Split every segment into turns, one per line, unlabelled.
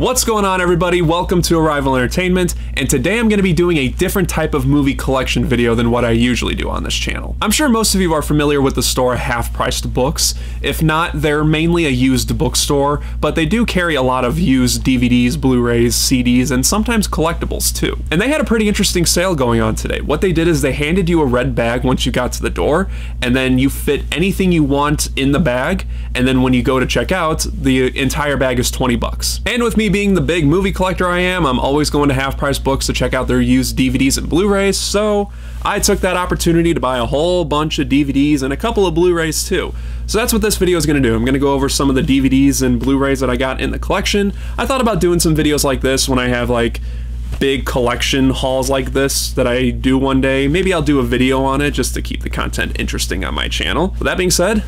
What's going on everybody? Welcome to Arrival Entertainment, and today I'm going to be doing a different type of movie collection video than what I usually do on this channel. I'm sure most of you are familiar with the store Half-Priced Books. If not, they're mainly a used bookstore, but they do carry a lot of used DVDs, Blu-rays, CDs, and sometimes collectibles too. And they had a pretty interesting sale going on today. What they did is they handed you a red bag once you got to the door, and then you fit anything you want in the bag, and then when you go to check out, the entire bag is 20 bucks. And with me being the big movie collector I am, I'm always going to Half Price Books to check out their used DVDs and Blu-rays, so I took that opportunity to buy a whole bunch of DVDs and a couple of Blu-rays too. So that's what this video is going to do. I'm going to go over some of the DVDs and Blu-rays that I got in the collection. I thought about doing some videos like this when I have like big collection hauls like this that I do one day. Maybe I'll do a video on it just to keep the content interesting on my channel. With that being said,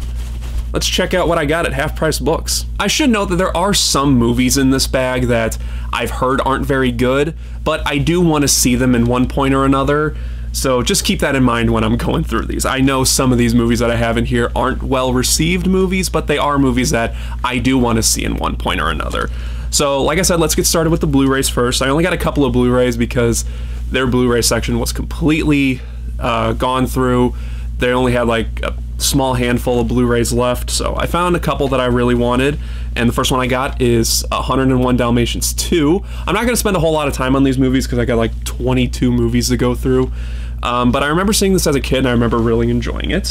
let's check out what I got at Half Price Books. I should note that there are some movies in this bag that I've heard aren't very good, but I do want to see them in one point or another. So just keep that in mind when I'm going through these. I know some of these movies that I have in here aren't well received movies, but they are movies that I do want to see in one point or another. So like I said, let's get started with the Blu-rays first. I only got a couple of Blu-rays because their Blu-ray section was completely uh, gone through. They only had like a small handful of Blu-rays left, so I found a couple that I really wanted, and the first one I got is 101 Dalmatians 2. I'm not going to spend a whole lot of time on these movies because I got like 22 movies to go through, um, but I remember seeing this as a kid and I remember really enjoying it.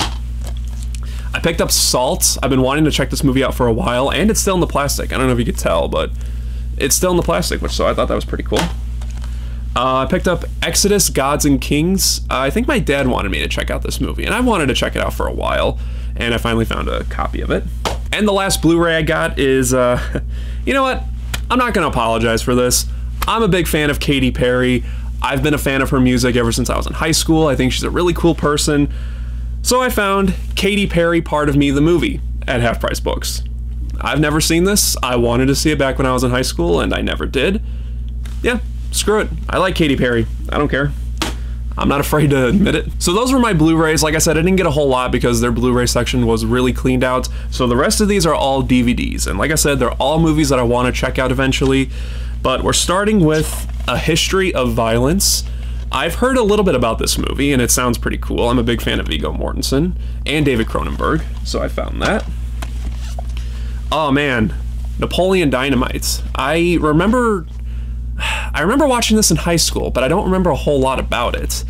I picked up Salt. I've been wanting to check this movie out for a while, and it's still in the plastic. I don't know if you could tell, but it's still in the plastic, which so I thought that was pretty cool. Uh, I picked up Exodus, Gods and Kings. Uh, I think my dad wanted me to check out this movie, and I wanted to check it out for a while, and I finally found a copy of it. And the last Blu-ray I got is, uh, you know what? I'm not going to apologize for this. I'm a big fan of Katy Perry. I've been a fan of her music ever since I was in high school. I think she's a really cool person. So I found Katy Perry Part of Me, the movie, at Half Price Books. I've never seen this. I wanted to see it back when I was in high school, and I never did. Yeah, screw it. I like Katy Perry. I don't care. I'm not afraid to admit it. So those were my Blu-rays. Like I said, I didn't get a whole lot because their Blu-ray section was really cleaned out. So the rest of these are all DVDs. And like I said, they're all movies that I want to check out eventually. But we're starting with A History of Violence. I've heard a little bit about this movie and it sounds pretty cool. I'm a big fan of Viggo Mortensen and David Cronenberg, so I found that. Oh man, Napoleon Dynamite. I remember I remember watching this in high school, but I don't remember a whole lot about it.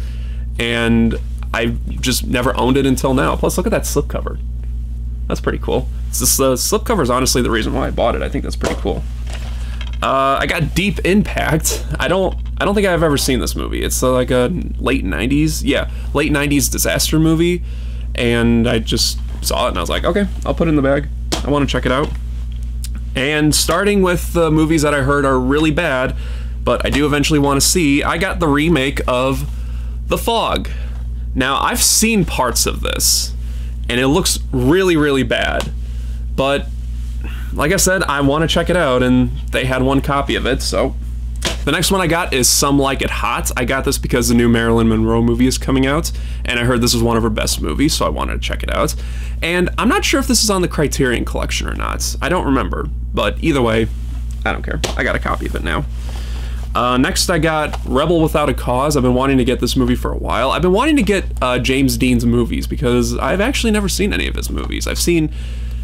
And I just never owned it until now. Plus, look at that slipcover. That's pretty cool. This, the slipcover is honestly the reason why I bought it. I think that's pretty cool. Uh, I got Deep Impact. I don't. I don't think I've ever seen this movie. It's uh, like a late '90s, yeah, late '90s disaster movie, and I just saw it and I was like, okay, I'll put it in the bag. I want to check it out. And starting with the movies that I heard are really bad, but I do eventually want to see, I got the remake of The Fog. Now, I've seen parts of this, and it looks really, really bad. But, like I said, I want to check it out, and they had one copy of it, so the next one I got is Some Like It Hot. I got this because the new Marilyn Monroe movie is coming out, and I heard this was one of her best movies, so I wanted to check it out. And I'm not sure if this is on the Criterion Collection or not. I don't remember, but either way, I don't care. I got a copy of it now. Uh, next, I got Rebel Without a Cause. I've been wanting to get this movie for a while. I've been wanting to get uh, James Dean's movies because I've actually never seen any of his movies. I've seen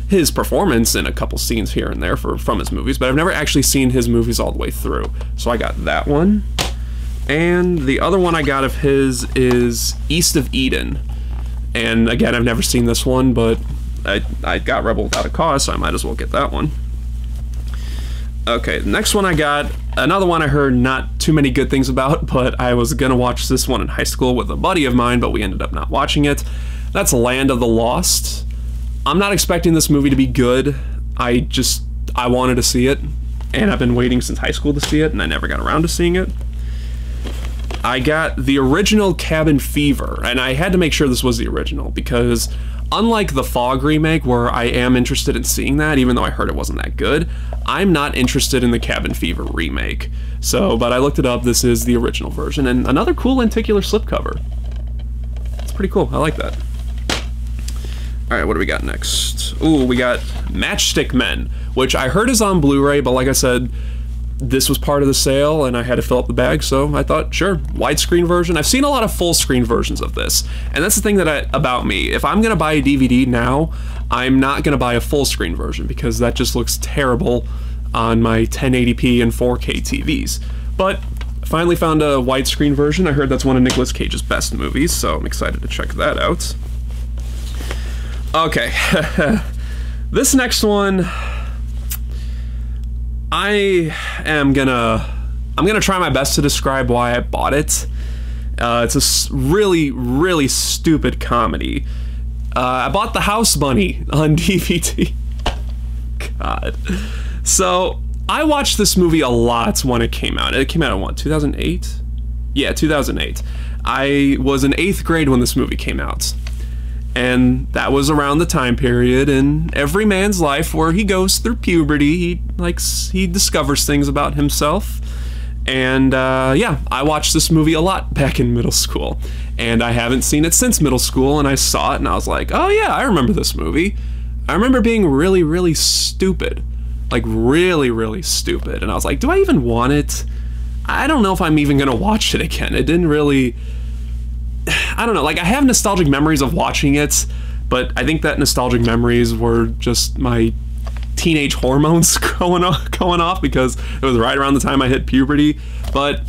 his performance in a couple scenes here and there for from his movies, but I've never actually seen his movies all the way through. So I got that one. And the other one I got of his is East of Eden. And again, I've never seen this one, but I, I got Rebel Without a Cause, so I might as well get that one. Okay, next one I got, another one I heard not too many good things about, but I was gonna watch this one in high school with a buddy of mine, but we ended up not watching it. That's Land of the Lost. I'm not expecting this movie to be good. I just, I wanted to see it, and I've been waiting since high school to see it, and I never got around to seeing it. I got the original Cabin Fever, and I had to make sure this was the original because unlike the Fog remake, where I am interested in seeing that, even though I heard it wasn't that good, I'm not interested in the Cabin Fever remake. So, but I looked it up, this is the original version, and another cool lenticular slipcover. It's pretty cool, I like that. Alright, what do we got next? Ooh, we got Matchstick Men, which I heard is on Blu-ray, but like I said, this was part of the sale and I had to fill up the bag, so I thought, sure, widescreen version. I've seen a lot of full screen versions of this, and that's the thing that I, about me. If I'm gonna buy a DVD now, I'm not gonna buy a full screen version because that just looks terrible on my 1080p and 4K TVs. But finally found a widescreen version. I heard that's one of Nicolas Cage's best movies, so I'm excited to check that out. Okay, this next one I am gonna I'm gonna try my best to describe why I bought it. Uh, it's a really really stupid comedy. Uh, I bought The House Bunny on DVD. God. So I watched this movie a lot when it came out. It came out in what 2008? Yeah, 2008. I was in eighth grade when this movie came out and that was around the time period in every man's life where he goes through puberty. He likes he discovers things about himself. And uh, yeah i watched this movie a lot back in middle school. And i haven't seen it since middle school and i saw it and i was like oh yeah i remember this movie. I remember being really really stupid. Like really really stupid. And i was like do i even want it? I don't know if i'm even gonna watch it again. It didn't really I don't know, like I have nostalgic memories of watching it, but I think that nostalgic memories were just my teenage hormones going off, going off because it was right around the time I hit puberty. But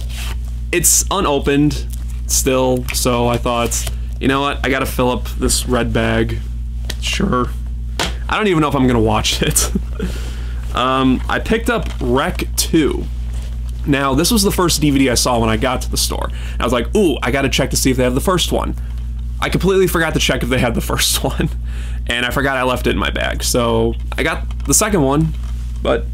it's unopened still, so I thought, you know what, I gotta fill up this red bag. Sure. I don't even know if I'm gonna watch it. um, I picked up REC 2. Now, this was the first DVD I saw when I got to the store. I was like, ooh, I gotta check to see if they have the first one. I completely forgot to check if they had the first one, and I forgot I left it in my bag. So I got the second one, but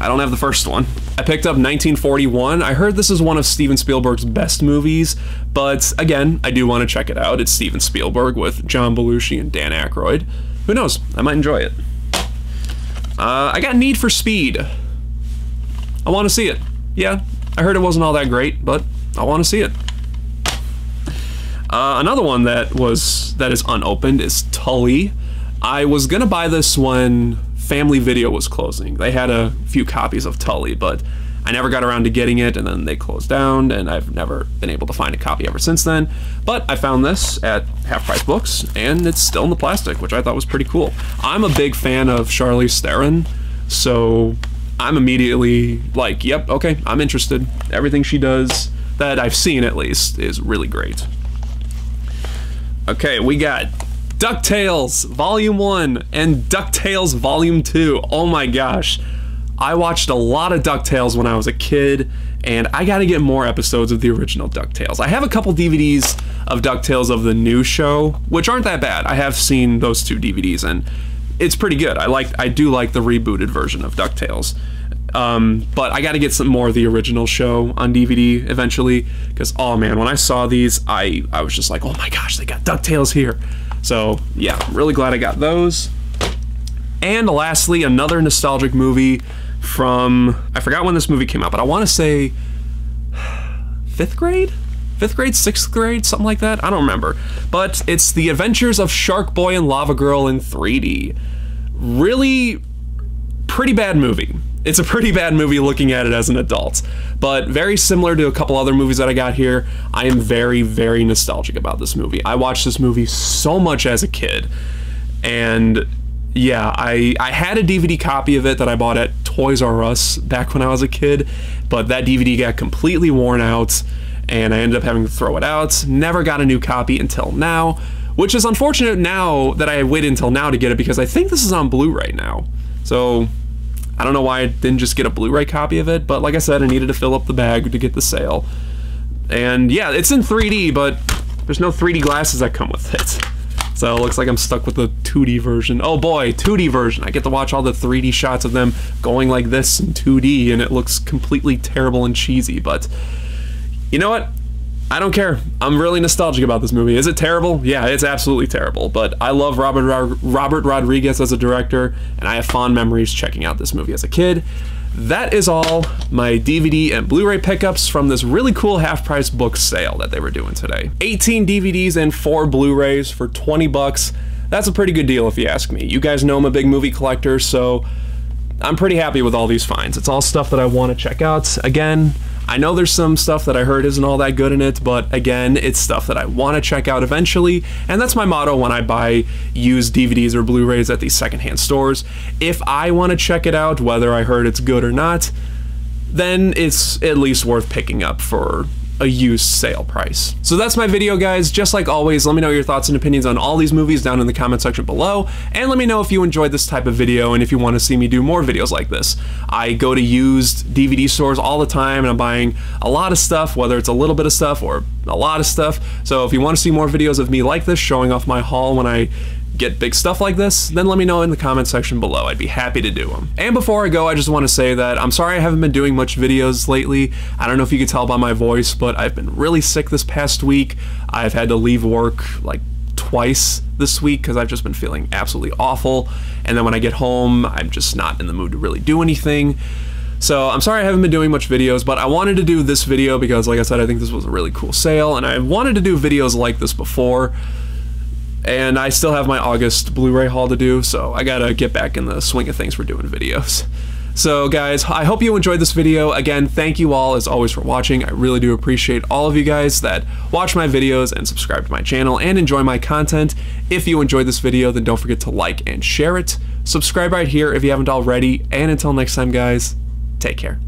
I don't have the first one. I picked up 1941. I heard this is one of Steven Spielberg's best movies, but again, I do want to check it out. It's Steven Spielberg with John Belushi and Dan Aykroyd. Who knows? I might enjoy it. Uh, I got Need for Speed. I want to see it. Yeah, I heard it wasn't all that great, but I want to see it. Uh, another one that was that is unopened is Tully. I was gonna buy this when Family Video was closing. They had a few copies of Tully, but I never got around to getting it, and then they closed down, and I've never been able to find a copy ever since then. But I found this at Half Price Books, and it's still in the plastic, which I thought was pretty cool. I'm a big fan of Charlize Theron, so I'm immediately like, yep, okay, I'm interested. Everything she does, that I've seen at least, is really great. Okay, we got DuckTales Volume 1 and DuckTales Volume 2. Oh my gosh. I watched a lot of DuckTales when I was a kid, and I gotta get more episodes of the original DuckTales. I have a couple DVDs of DuckTales of the new show, which aren't that bad. I have seen those two DVDs, and it's pretty good. I like, I do like the rebooted version of DuckTales. Um, but I got to get some more of the original show on DVD eventually because oh man, when I saw these, I I was just like, oh my gosh, they got Ducktales here. So yeah, really glad I got those. And lastly, another nostalgic movie from I forgot when this movie came out, but I want to say fifth grade, fifth grade, sixth grade, something like that. I don't remember, but it's The Adventures of Sharkboy and Lavagirl in 3D. Really, pretty bad movie. It's a pretty bad movie looking at it as an adult, but very similar to a couple other movies that I got here. I am very, very nostalgic about this movie. I watched this movie so much as a kid, and yeah, I, I had a DVD copy of it that I bought at Toys R Us back when I was a kid, but that DVD got completely worn out, and I ended up having to throw it out. Never got a new copy until now, which is unfortunate now that I waited until now to get it because I think this is on Blu-ray now. So I don't know why I didn't just get a Blu-ray copy of it, but like I said, I needed to fill up the bag to get the sale. And yeah, it's in 3D, but there's no 3D glasses that come with it. So it looks like I'm stuck with the 2D version. Oh boy, 2D version. I get to watch all the 3D shots of them going like this in 2D, and it looks completely terrible and cheesy, but you know what? I don't care. I'm really nostalgic about this movie. Is it terrible? Yeah, it's absolutely terrible. But I love Robert Robert Rodriguez as a director, and I have fond memories checking out this movie as a kid. That is all my DVD and Blu-ray pickups from this really cool half-price book sale that they were doing today. 18 DVDs and 4 Blu-rays for 20 bucks. That's a pretty good deal if you ask me. You guys know I'm a big movie collector, so I'm pretty happy with all these finds. It's all stuff that I want to check out. Again, I know there's some stuff that I heard isn't all that good in it, but again, it's stuff that I want to check out eventually, and that's my motto when I buy used DVDs or Blu-rays at these secondhand stores. If I want to check it out, whether I heard it's good or not, then it's at least worth picking up for a used sale price. So that's my video guys. Just like always, let me know your thoughts and opinions on all these movies down in the comment section below, and let me know if you enjoyed this type of video and if you want to see me do more videos like this. I go to used DVD stores all the time and I'm buying a lot of stuff, whether it's a little bit of stuff or a lot of stuff. So if you want to see more videos of me like this, showing off my haul when I get big stuff like this, then let me know in the comment section below. I'd be happy to do them. And before I go, I just want to say that I'm sorry I haven't been doing much videos lately. I don't know if you can tell by my voice, but I've been really sick this past week. I've had to leave work like twice this week because I've just been feeling absolutely awful. And then when I get home, I'm just not in the mood to really do anything. So I'm sorry I haven't been doing much videos, but I wanted to do this video because, like I said, I think this was a really cool sale, and I wanted to do videos like this before and I still have my August Blu-ray haul to do, so I gotta get back in the swing of things for doing videos. So guys, I hope you enjoyed this video. Again, thank you all as always for watching. I really do appreciate all of you guys that watch my videos and subscribe to my channel and enjoy my content. If you enjoyed this video, then don't forget to like and share it. Subscribe right here if you haven't already, and until next time guys, take care.